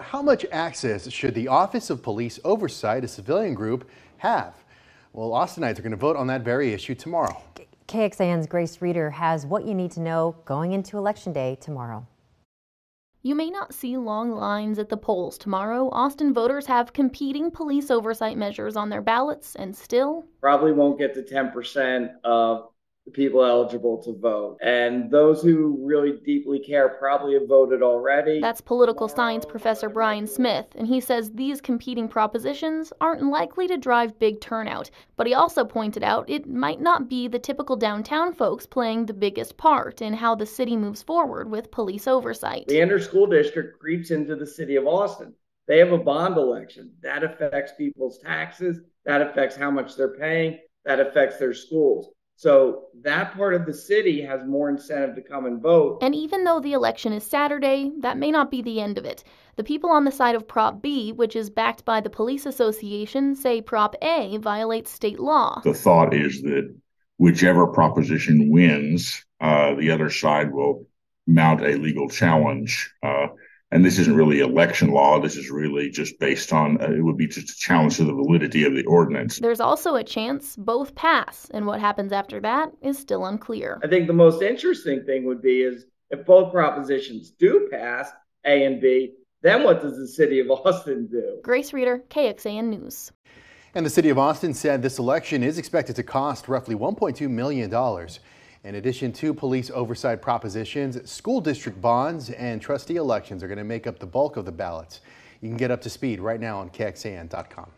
How much access should the Office of Police Oversight, a civilian group, have? Well, Austinites are going to vote on that very issue tomorrow. KXAN's Grace Reader has what you need to know going into Election Day tomorrow. You may not see long lines at the polls tomorrow. Austin voters have competing police oversight measures on their ballots and still probably won't get to 10% of the people eligible to vote. And those who really deeply care probably have voted already. That's political science professor Brian Smith, and he says these competing propositions aren't likely to drive big turnout. But he also pointed out it might not be the typical downtown folks playing the biggest part in how the city moves forward with police oversight. The Andrews School District creeps into the city of Austin. They have a bond election. That affects people's taxes, that affects how much they're paying, that affects their schools. So that part of the city has more incentive to come and vote. And even though the election is Saturday, that may not be the end of it. The people on the side of Prop B, which is backed by the Police Association, say Prop A violates state law. The thought is that whichever proposition wins, uh, the other side will mount a legal challenge. Uh, and this isn't really election law. This is really just based on uh, it would be just a challenge to the validity of the ordinance. There's also a chance both pass, and what happens after that is still unclear. I think the most interesting thing would be is if both propositions do pass, A and B, then what does the city of Austin do? Grace Reader, KXAN News. And the city of Austin said this election is expected to cost roughly $1.2 million. In addition to police oversight propositions, school district bonds and trustee elections are going to make up the bulk of the ballots. You can get up to speed right now on KXAN.com.